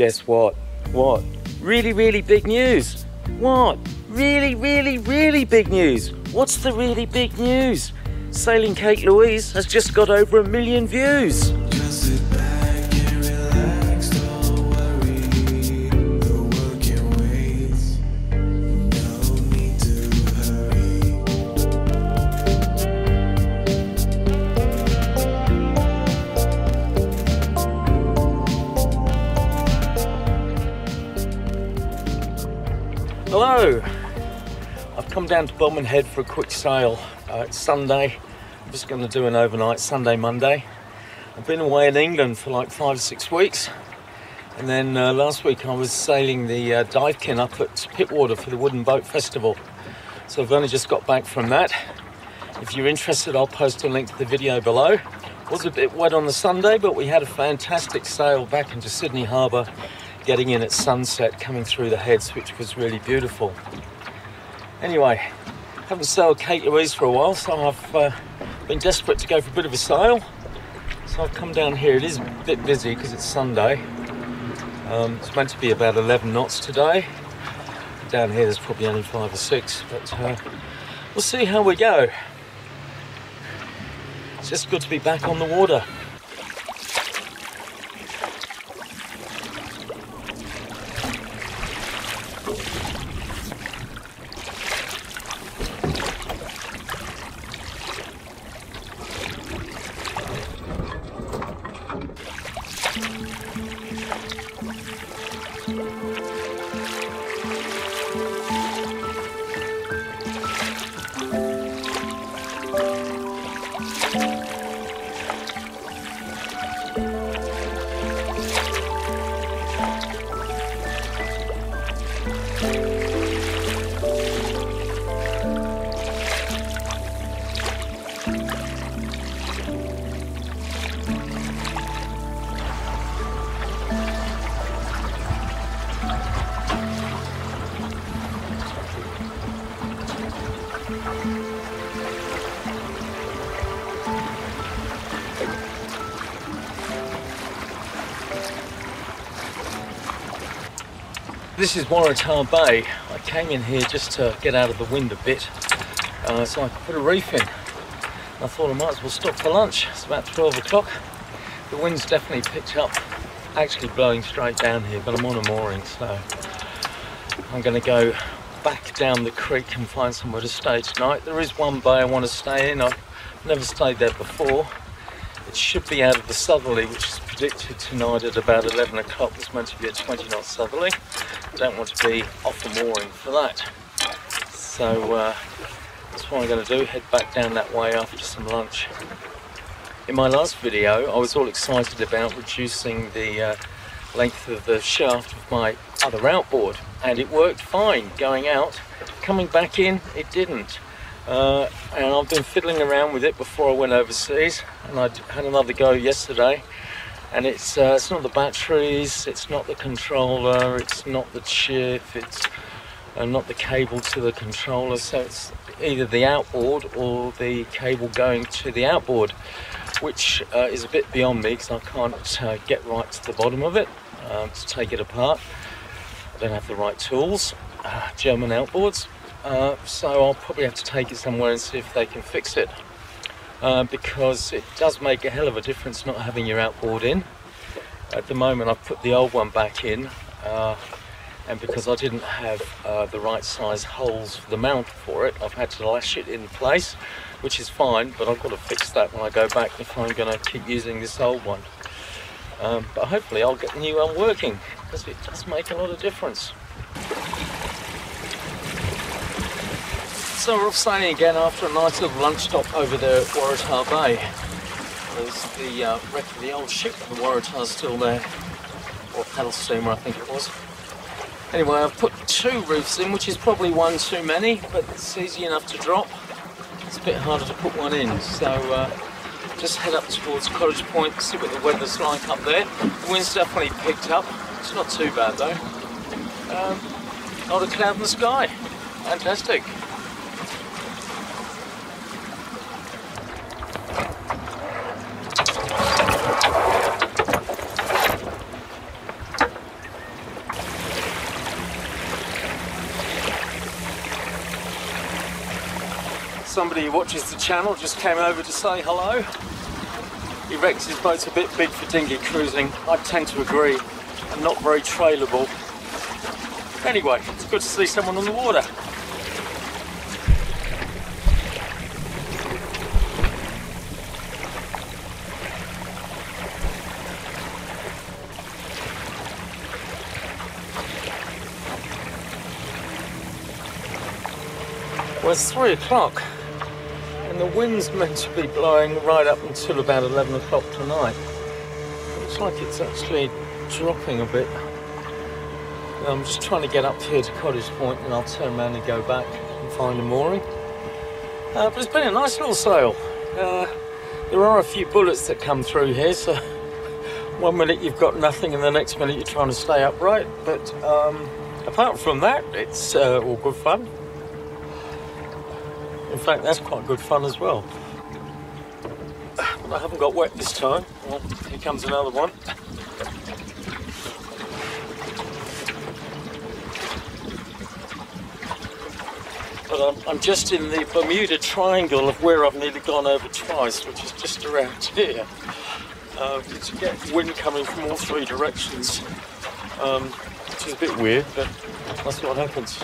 guess what? What? Really, really big news. What? Really, really, really big news. What's the really big news? Sailing Kate Louise has just got over a million views. Down to Bobbin Head for a quick sail. Uh, it's Sunday. I'm just going to do an overnight Sunday, Monday. I've been away in England for like five or six weeks. And then uh, last week I was sailing the uh, Duyfken up at Pittwater for the Wooden Boat Festival. So I've only just got back from that. If you're interested, I'll post a link to the video below. Was a bit wet on the Sunday, but we had a fantastic sail back into Sydney Harbour, getting in at sunset, coming through the heads, which was really beautiful. Anyway, haven't sailed Kate Louise for a while, so I've uh, been desperate to go for a bit of a sail. So I've come down here. It is a bit busy because it's Sunday. Um, it's meant to be about 11 knots today. Down here, there's probably only five or six, but uh, we'll see how we go. It's just good to be back on the water. This is Waratah Bay. I came in here just to get out of the wind a bit uh, so I put a reef in. I thought I might as well stop for lunch. It's about 12 o'clock. The wind's definitely picked up, actually blowing straight down here, but I'm on a mooring, so I'm going to go back down the creek and find somewhere to stay tonight. There is one bay I want to stay in. I've never stayed there before. It should be out of the southerly, which is predicted tonight at about 11 o'clock. It's meant to be a 20 knot southerly. Don't want to be off the mooring for that. So uh, that's what I'm going to do, head back down that way after some lunch. In my last video, I was all excited about reducing the uh, length of the shaft of my other outboard, and it worked fine going out. Coming back in, it didn't. Uh, and I've been fiddling around with it before I went overseas, and I had another go yesterday. And it's uh, it's not the batteries, it's not the controller, it's not the chip, it's uh, not the cable to the controller. So it's either the outboard or the cable going to the outboard, which uh, is a bit beyond me because I can't uh, get right to the bottom of it um, to take it apart. I don't have the right tools. Uh, German outboards. Uh, so I'll probably have to take it somewhere and see if they can fix it. Uh, because it does make a hell of a difference not having your outboard in. At the moment, I've put the old one back in, uh, and because I didn't have uh, the right size holes for the mount for it, I've had to lash it in place, which is fine, but I've got to fix that when I go back if I'm going to keep using this old one. Um, but hopefully, I'll get the new one working because it does make a lot of difference. So we're off sailing again after a nice little lunch stop over there at Waratah Bay. There's the uh, wreck of the old ship, the Waratah's still there, or paddle steamer I think it was. Anyway, I've put two roofs in, which is probably one too many, but it's easy enough to drop. It's a bit harder to put one in, so uh, just head up towards Cottage Point, see what the weather's like up there. The wind's definitely picked up. It's not too bad though. Um, not a cloud in the sky. Fantastic. Somebody who watches the channel just came over to say hello. He his boat's a bit big for dinghy cruising. I tend to agree, and not very trailable. Anyway, it's good to see someone on the water. Well, it's three o'clock, the wind's meant to be blowing right up until about 11 o'clock tonight. Looks like it's actually dropping a bit. I'm just trying to get up here to Cottage Point, and I'll turn around and go back and find a mooring. Uh, but it's been a nice little sail. Uh, there are a few bullets that come through here, so one minute you've got nothing, and the next minute you're trying to stay upright. But um, apart from that, it's uh, all good fun. In fact, that's quite good fun as well. I haven't got wet this time. Well, here comes another one. But I'm, I'm just in the Bermuda Triangle of where I've nearly gone over twice, which is just around here. Uh, to get wind coming from all three directions, um, which is a bit weird, but that's what happens.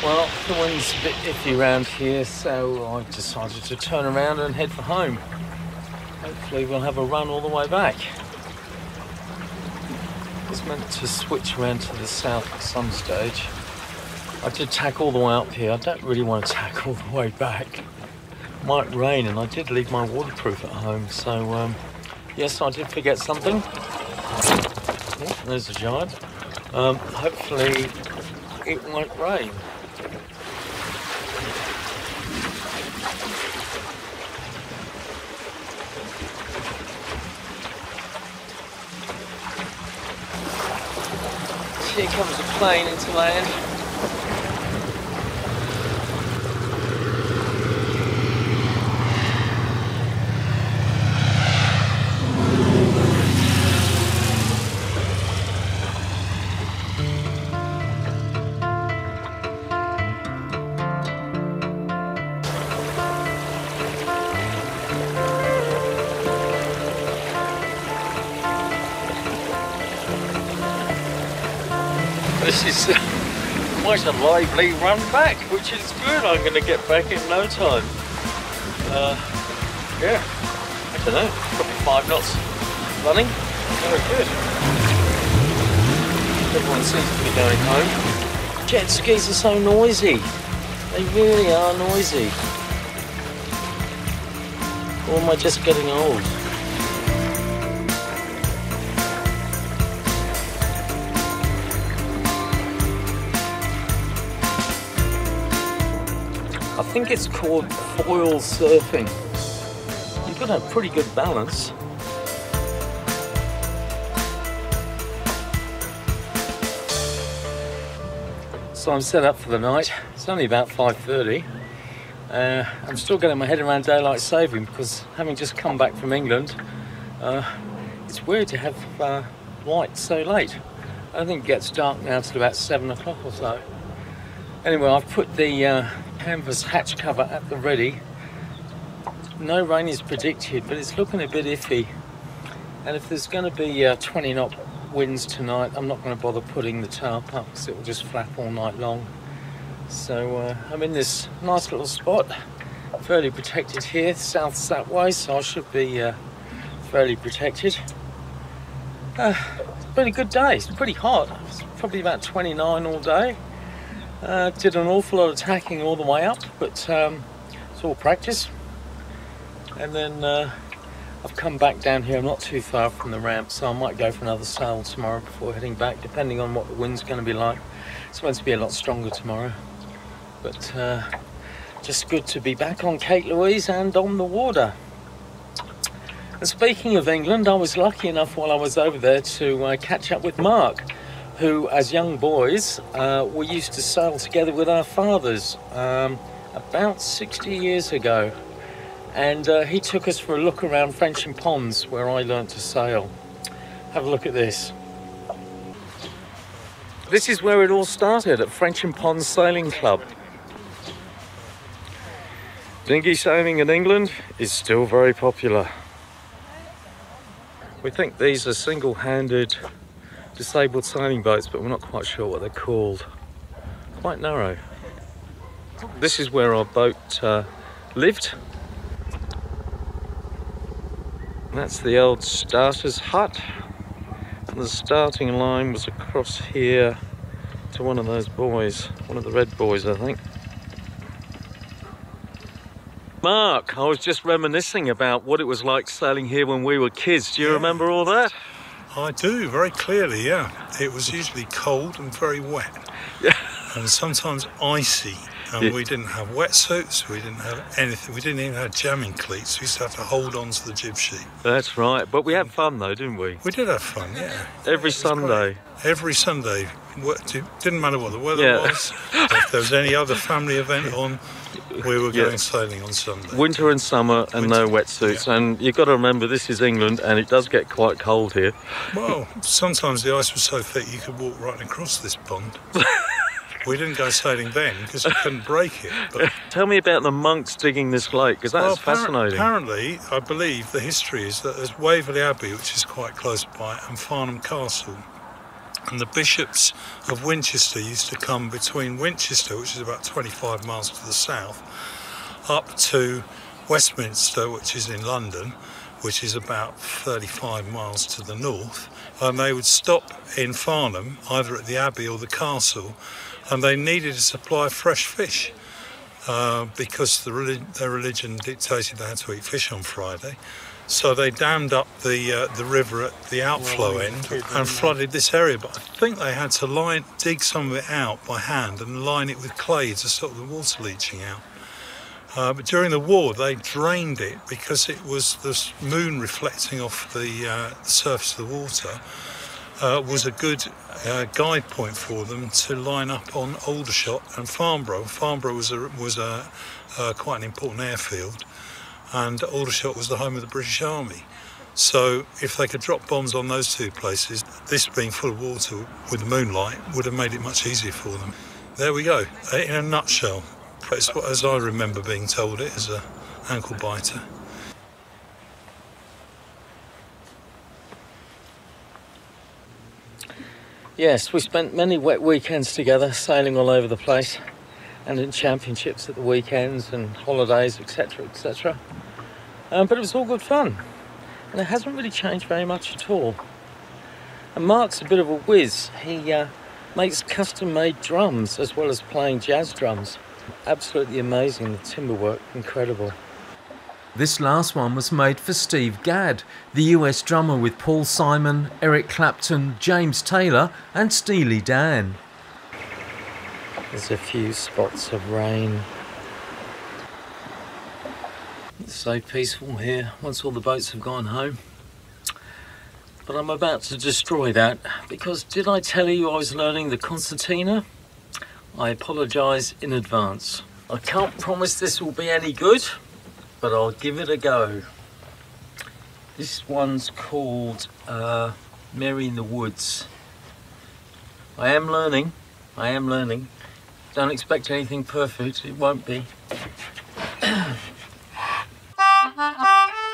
Well, the wind's bit iffy around here, so I've decided to turn around and head for home. Hopefully, we'll have a run all the way back. It's meant to switch around to the south at some stage. I did tack all the way up here. I don't really want to tack all the way back. Might rain, and I did leave my waterproof at home, so um, yes, I did forget something. Oh, there's a giant. Um, hopefully, it won't rain. Here comes a plane into land. Lively run back, which is good. I'm going to get back in no time. Uh, yeah, I don't know, probably five knots running. Very good. Everyone seems to be going home. Jet skis are so noisy. They really are noisy. Or am I just getting old? Think it's called foil surfing. You've got to have pretty good balance. So I'm set up for the night. It's only about 5.30. Uh, I'm still getting my head around daylight saving because having just come back from England, uh, it's weird to have uh, light so late. I think it gets dark now till about 7 o'clock or so. Anyway, I've put the uh, canvas hatch cover at the ready. No rain is predicted, but it's looking a bit iffy. And if there's going to be uh, 20 knot winds tonight, I'm not going to bother putting the tarp up because it will just flap all night long. So uh, I'm in this nice little spot, fairly protected here, south that way, so I should be uh, fairly protected. Uh, it's been a good day. It's pretty hot. It's probably about 29 all day. Uh, did an awful lot of tacking all the way up, but um, it's all practice. And then uh, I've come back down here. I'm not too far from the ramp, so I might go for another sail tomorrow before heading back, depending on what the wind's going to be like. It's meant to be a lot stronger tomorrow. But uh, just good to be back on Kate Louise and on the water. And speaking of England, I was lucky enough while I was over there to uh, catch up with Mark, who, as young boys, uh, we used to sail together with our fathers um, about 60 years ago. And uh, he took us for a look around Frensham Ponds, where I learnt to sail. Have a look at this. This is where it all started at Frensham Ponds Sailing Club. Dinghy sailing in England is still very popular. We think these are single handed disabled sailing boats, but we're not quite sure what they're called. Quite narrow. This is where our boat uh, lived. That's the old starter's hut. And the starting line was across here to one of those buoys, one of the red buoys, I think. Mark, I was just reminiscing about what it was like sailing here when we were kids. Do you Yeah. remember all that? I do very clearly, yeah. It was usually cold and very wet. Yeah. And sometimes icy. And Yeah. we didn't have wetsuits, we didn't have anything, we didn't even have jamming cleats. We used to have to hold on to the jib sheet. That's right. But we had fun though, didn't we? We did have fun, yeah. Every Sunday. great. Every Sunday. Didn't matter what the weather Yeah. was. if there was any other family event on, we were Yeah. going sailing on Sunday. Winter and summer and no Winter, wetsuits. And you've got to remember this is England and it does get quite cold here. Well, sometimes the ice was so thick you could walk right across this pond. we didn't go sailing then because we couldn't break it. But Tell me about the monks digging this lake because that's well, fascinating. Apparently, I believe the history is that there's Waverley Abbey, which is quite close by, and Farnham Castle. And the bishops of Winchester used to come between Winchester, which is about 25 miles to the south, up to Westminster, which is in London, which is about 35 miles to the north. And they would stop in Farnham, either at the Abbey or the castle, and they needed a supply of fresh fish uh, because the their religion dictated they had to eat fish on Friday. So they dammed up the uh, the river at the outflow end and flooded this area. But I think they had to line, dig some of it out by hand and line it with clay to stop the water leaching out. Uh, but during the war, they drained it because it was the moon reflecting off the, uh, the surface of the water. Uh, was a good uh, guide point for them to line up on Aldershot and Farnborough. Farnborough was a, was a, uh, quite an important airfield, and Aldershot was the home of the British Army. So if they could drop bombs on those two places, this being full of water with the moonlight would have made it much easier for them. There we go, uh, in a nutshell. It's as I remember being told it as a ankle biter. Yes, we spent many wet weekends together sailing all over the place and in championships at the weekends and holidays, etc. etc. Um, but it was all good fun and it hasn't really changed very much at all. And Mark's a bit of a whiz. He uh, makes custom made drums as well as playing jazz drums. Absolutely amazing, the timber work, incredible. This last one was made for Steve Gadd, the US drummer with Paul Simon, Eric Clapton, James Taylor, and Steely Dan. There's a few spots of rain. It's so peaceful here once all the boats have gone home. But I'm about to destroy that because did I tell you I was learning the concertina? I apologise in advance. I can't promise this will be any good, but I'll give it a go. This one's called uh, Mary in the Woods. I am learning. I am learning. Don't expect anything perfect, it won't be.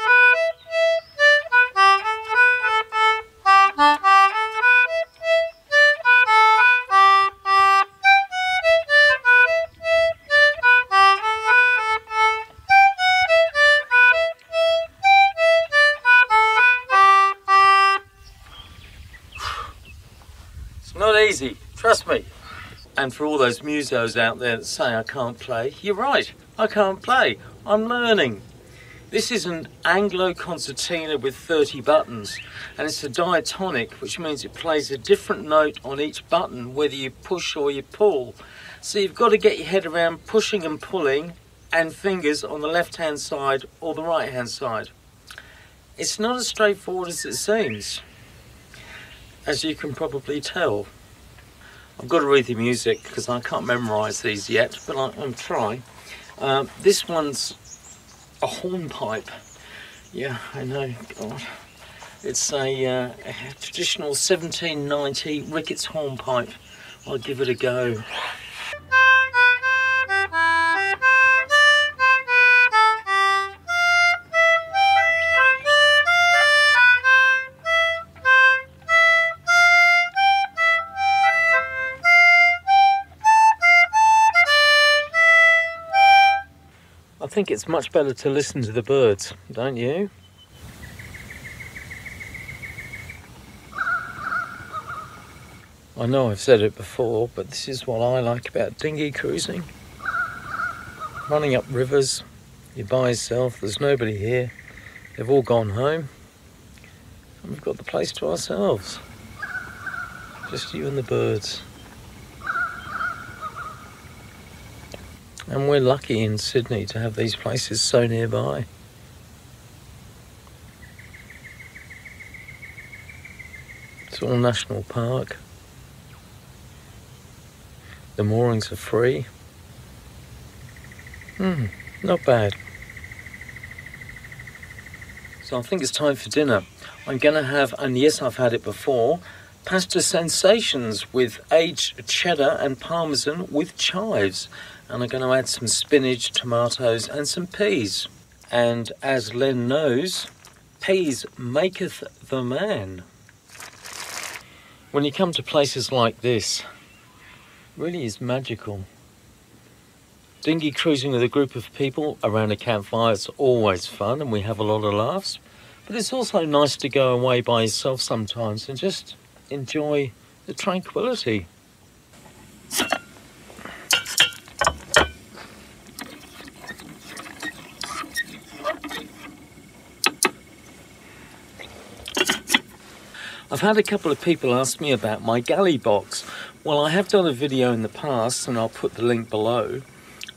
And for all those musos out there that say I can't play, you're right, I can't play. I'm learning. This is an Anglo concertina with 30 buttons, and it's a diatonic, which means it plays a different note on each button, whether you push or you pull. So you've got to get your head around pushing and pulling, and fingers on the left hand side or the right hand side. it's not as straightforward as it seems, as you can probably tell. I've got to read the music because I can't memorise these yet, but I'm trying. Um, this one's a hornpipe. Yeah, I know. God. It's a, uh, a traditional 1790 Ricketts hornpipe. I'll give it a go. Think it's much better to listen to the birds, don't you? I know I've said it before, but this is what I like about dinghy cruising. Running up rivers, you're by yourself, there's nobody here, they've all gone home, and we've got the place to ourselves. Just you and the birds. And we're lucky in Sydney to have these places so nearby. It's all national park. The moorings are free. Hmm, not bad. So I think it's time for dinner. I'm going to have, and yes, I've had it before, pasta sensations with aged cheddar and parmesan with chives. And I'm going to add some spinach, tomatoes, and some peas. And as Len knows, peas maketh the man. When you come to places like this, really is magical. Dinghy cruising with a group of people around a campfire is always fun and we have a lot of laughs. But it's also nice to go away by yourself sometimes and just enjoy the tranquility. I've had a couple of people ask me about my galley box. Well, I have done a video in the past and I'll put the link below.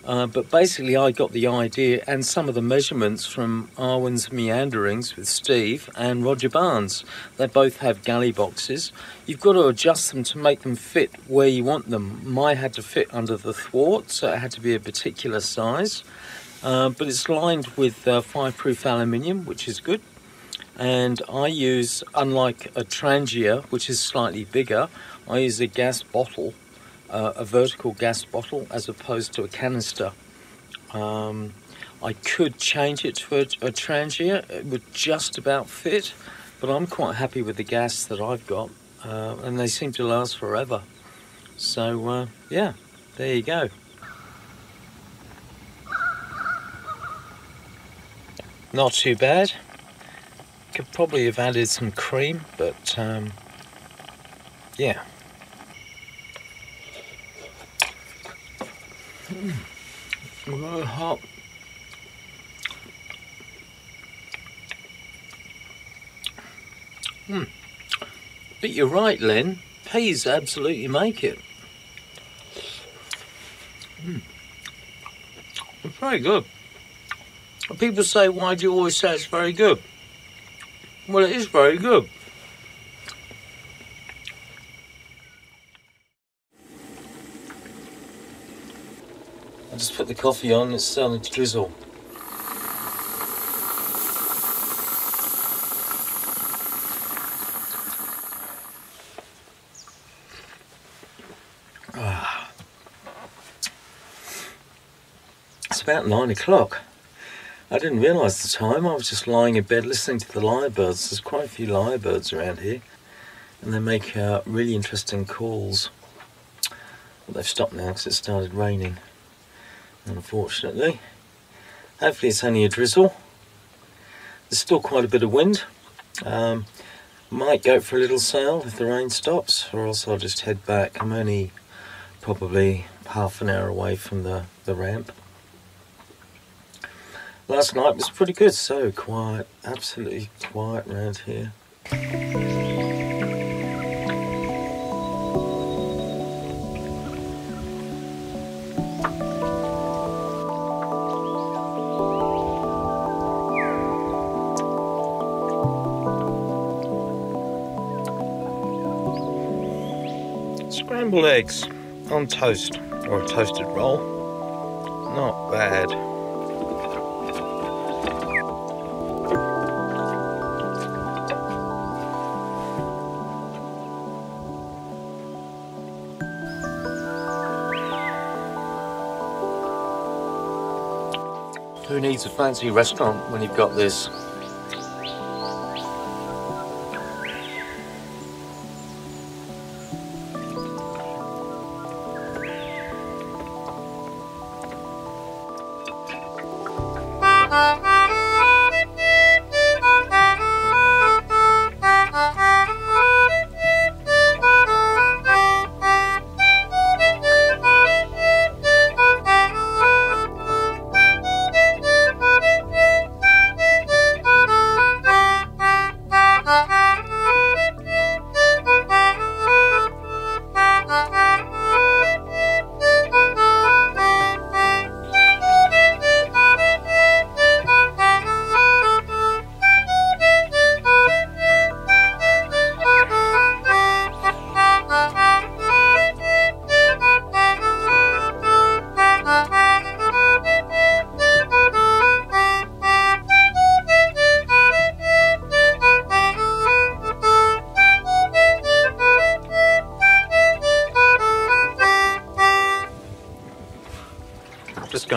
Uh, but basically, I got the idea and some of the measurements from Arwen's Meanderings with Steve and Roger Barnes. They both have galley boxes. You've got to adjust them to make them fit where you want them. Mine had to fit under the thwart, so it had to be a particular size. Uh, but it's lined with uh, fireproof aluminium, which is good. And I use, unlike a Trangia, which is slightly bigger, I use a gas bottle uh, a vertical gas bottle as opposed to a canister. Um, I could change it to a, a Trangia, it would just about fit, but I'm quite happy with the gas that I've got, uh, and they seem to last forever. So, uh, yeah, there you go. Not too bad. Could probably have added some cream, but um, yeah. Really hot. Hmm. But you're right, Len. Peas absolutely make it. Mm. It's very good. People say, why do you always say it's very good? Well, it is very good. I just put the coffee on, it's starting to drizzle. Ah. It's about nine o'clock. I didn't realise the time. I was just lying in bed listening to the lyrebirds. There's quite a few lyrebirds around here, and they make uh, really interesting calls. But they've stopped now because it started raining unfortunately. Hopefully it's only a drizzle. There's still quite a bit of wind. Um, might go for a little sail if the rain stops, or else I'll just head back. I'm only probably half an hour away from the, the ramp last night was pretty good. So quiet, absolutely quiet around here. Scrambled eggs on toast or a toasted roll. Not bad. Who needs a fancy restaurant when you've got this?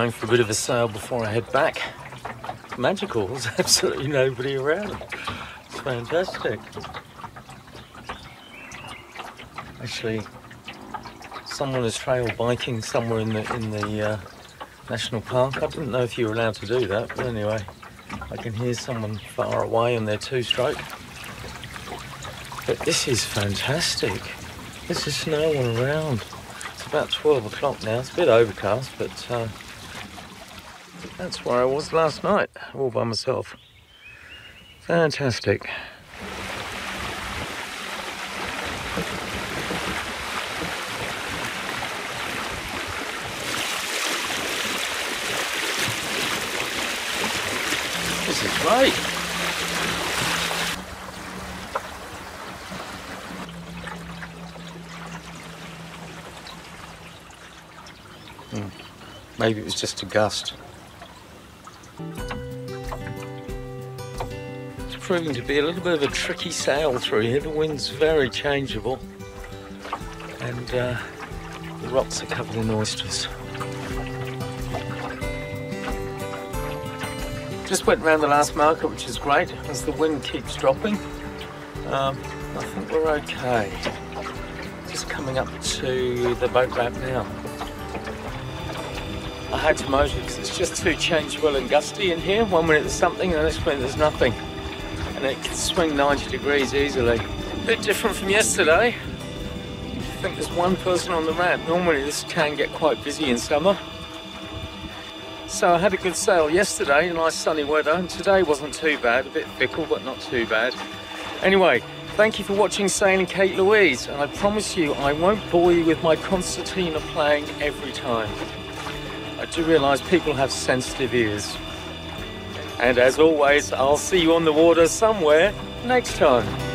Going for a bit of a sail before I head back. Magical, there's absolutely nobody around. It's fantastic. Actually, someone is trail biking somewhere in the in the uh, national park. I didn't know if you were allowed to do that, but anyway, I can hear someone far away on their two-stroke. But this is fantastic. There's just no one around. It's about 12 o'clock now. It's a bit overcast, but uh, that's where I was last night, all by myself. Fantastic. This is great. Hmm. Maybe it was just a gust. It's proving to be a little bit of a tricky sail through here. The wind's very changeable, and uh, the rocks are covered in oysters. Just went round the last market, which is great as the wind keeps dropping. Um, I think we're okay. Just coming up to the boat ramp now. I had to motor because it's just too changeable and gusty in here. One minute there's something, and the next minute there's nothing. And it can swing 90 degrees easily. A bit different from yesterday. I think there's one person on the ramp. Normally this can get quite busy in summer. So I had a good sail yesterday, nice sunny weather, and today wasn't too bad. A bit fickle, but not too bad. Anyway, thank you for watching Sailing Kate Louise, and I promise you I won't bore you with my concertina playing every time. I do realise people have sensitive ears. And as always, I'll see you on the water somewhere next time.